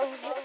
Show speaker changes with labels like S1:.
S1: goes.